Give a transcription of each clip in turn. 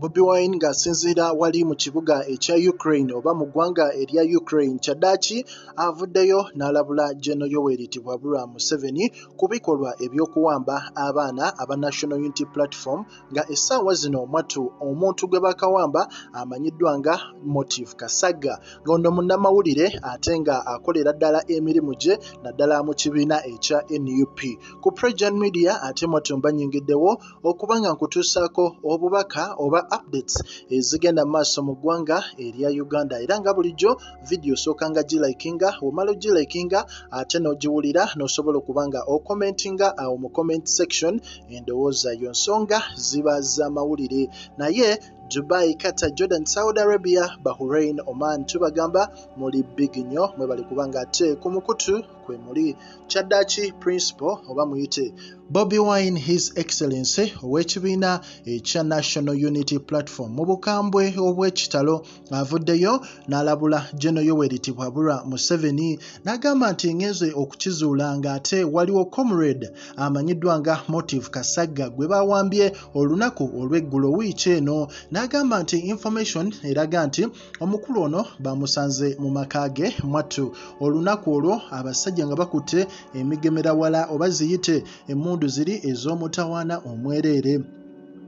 bobi wine ng'asinziira wali mu kibuga ekya ukraine oba mu ggwanga erya ukraine kyaddaaki avuddeyo n'alabula geno yoweri tibwabulwa museveni ku bikolwa eby'okuwamba abaana aba national unity platform nga essaawa zino mwattu omuntu gwe bakawamba amanyiddwa nga motive kasagga ng'ono munnamawulire ate nga akolera ddala emirimu gye naddala mu kibiina ekya nup ku pregen media ate mwattu mbanyingiddewo okuba nga nkutuusaako obubaka oba updates ezigenda mu maaso mu ggwanga erya uganda. Era nga bulijjo vidiyo osooka nga gilikinga omala ogilikinga ate n'ogiwulira n'osobola okuba nga okomentinga awo mu comment section endowooza yo nsonga ziba za mawulire naye dubai qatar jordan saudi arabia bahrain oman. Tubagamba muli big nnyo mwe bali kuba nga ate ku mukutu kwe muli kyaddaaki principal oba muyite bobi wine his excellency ow'ekibiina ekya national unity platform. Mu bukambwe obw'ekitalo avuddeyo n'alabula geno yoweri tibwabulwa museveni n'agamba nti ngenze okukizuula ng'ate waliwo comrade amanyiddwa nga motive kasagga gwe bawambye olunaku olw'eggulo wiiki eno n'agamba nti information eraga nti omukulu ono bamusanze mu maka ge mwattu. Olunaku olwo abasajja nga bakutte emigemerawala oba ziyite emundu ziri ez'omutawaana omwereere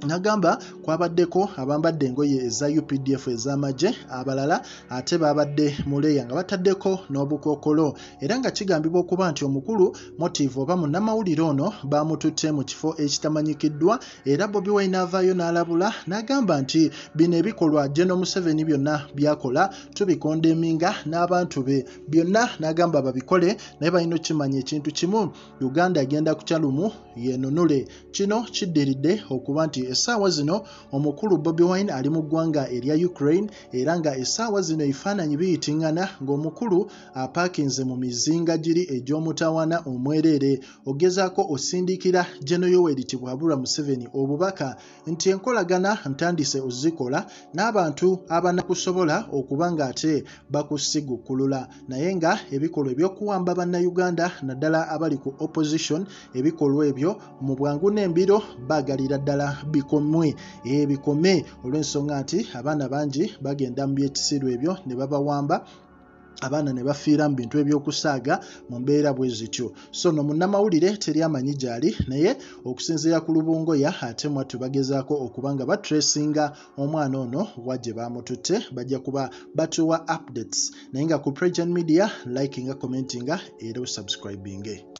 n'agamba kwabaddeko abambadde engoye eza updf ez'amagye abalala ate babadde muleeya nga bataddeko n'obukookolo. Era nga kigambibwa okuba nti omukulu motive oba munnamawulire ono bamututte mu kifo ekitamanyikiddwa era bobi wine avaayo n'alabula n'agamba nti bino ebikolwa geno museveni byonna byakola tubikondeminga n'abantu be. Byonna n'agamba babikole naye balina okimanya ekintu kimu. Uganda agenda ku kyalumu yenunule. Kino kiddiridde okuba nti essaawa zino omukulu bobi wine ali mu ggwanga erya ukraine era nga essaawa zino ebifaananyi biyitiŋŋana ng'omukulu apaakinze mu mizinga giri egy'omutawaana omwereere ogezaako osindikira geno yoweri tibwabulwa museveni obubaka nti enkolagana ntandise ozikola n'abantu abanakusobola okuba ng'ate bakusigukkulula. Naye nga ebikolwa eby'okuwamba bannayuganda naddala abali ku opposition ebikolwa ebyo mu bwangu n'embiro baagalira ddala bikomwe ebikome olw'ensonga nti abaana bangi bagenda mu byekisiru ebyo ne babawamba. Abaana ne bafiira mu bintu ebyokusaaga mu mbeera bwe zityo. So no munnamawulire teri amanyi gy'ali naye okusinziira ku lubungoya ate mwattu bagezaako okuba nga batresinga omwana ono wa gye baamututte bajja kuba batuwa updates. Naye nga ku pregen media likinga commentinga era osubscribinge